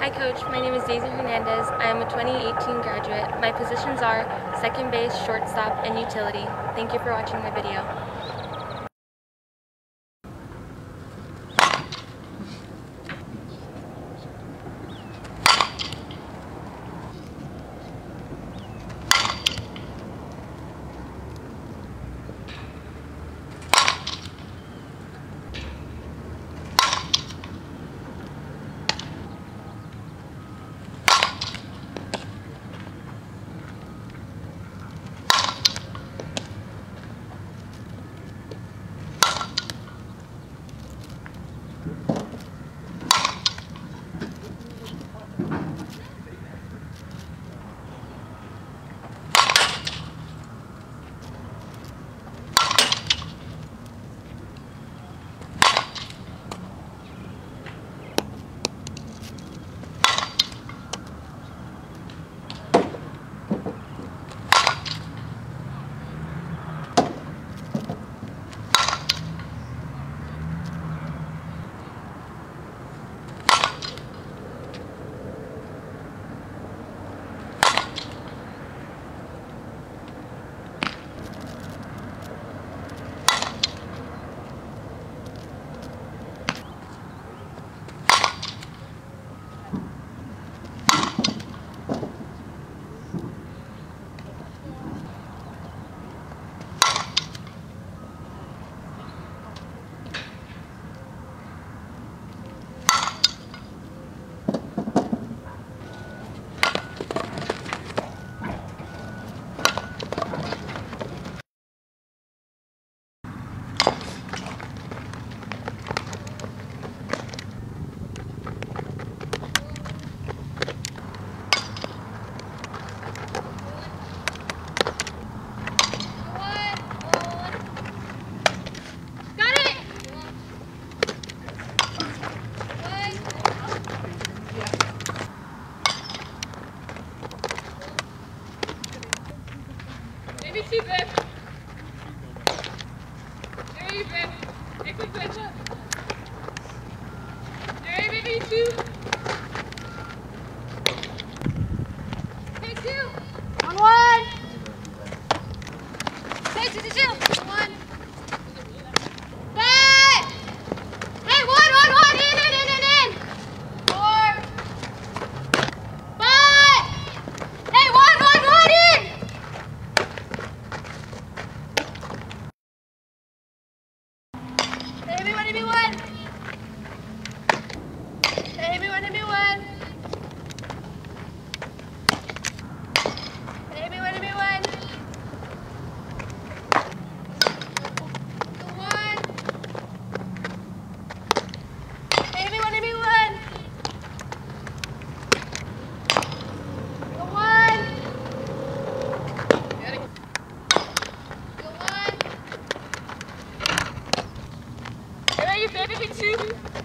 Hi Coach, my name is Daisy Hernandez. I am a 2018 graduate. My positions are second base, shortstop, and utility. Thank you for watching my video. Hey, maybe two. On one. Two. One. Back. Hey, one, one, one. In, in, in, in, in. Four. Five. Hey, one, one, one. In. Hey, everybody be one. you.